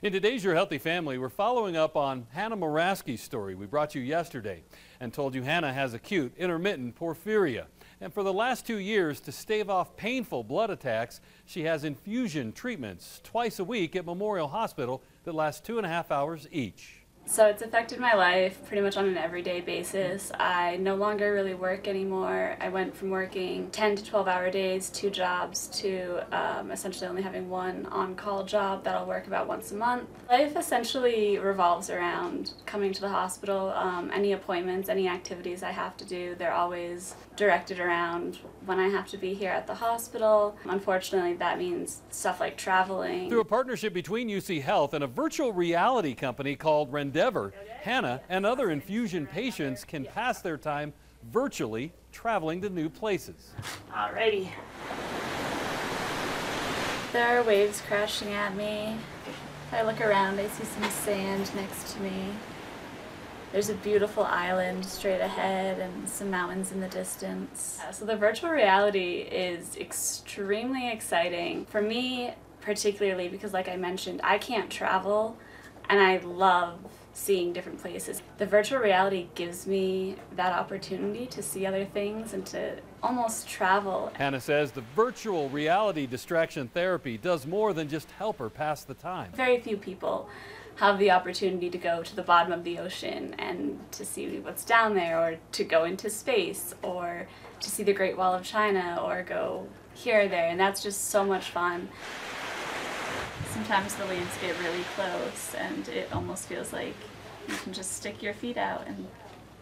In today's Your Healthy Family, we're following up on Hannah Moraski's story we brought you yesterday and told you Hannah has acute intermittent porphyria. And for the last two years, to stave off painful blood attacks, she has infusion treatments twice a week at Memorial Hospital that last two and a half hours each. So it's affected my life pretty much on an everyday basis. I no longer really work anymore. I went from working 10 to 12 hour days, two jobs, to um, essentially only having one on call job that I'll work about once a month. Life essentially revolves around coming to the hospital. Um, any appointments, any activities I have to do, they're always directed around when I have to be here at the hospital. Unfortunately, that means stuff like traveling. Through a partnership between UC Health and a virtual reality company called Rendever, Hannah and other infusion patients can pass their time virtually traveling to new places. Alrighty. There are waves crashing at me. I look around, I see some sand next to me. There's a beautiful island straight ahead and some mountains in the distance. So the virtual reality is extremely exciting. For me, particularly because like I mentioned, I can't travel and I love seeing different places. The virtual reality gives me that opportunity to see other things and to almost travel. Hannah says the virtual reality distraction therapy does more than just help her pass the time. Very few people have the opportunity to go to the bottom of the ocean and to see what's down there or to go into space or to see the Great Wall of China or go here or there and that's just so much fun. Sometimes the lands get really close and it almost feels like you can just stick your feet out and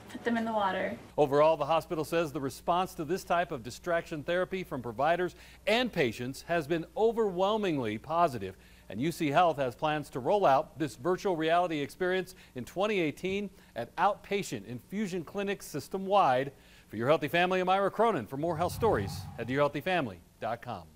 put them in the water. Overall, the hospital says the response to this type of distraction therapy from providers and patients has been overwhelmingly positive. And UC Health has plans to roll out this virtual reality experience in 2018 at outpatient infusion clinics system wide. For Your Healthy Family, I'm Ira Cronin. For more health stories, head to yourhealthyfamily.com.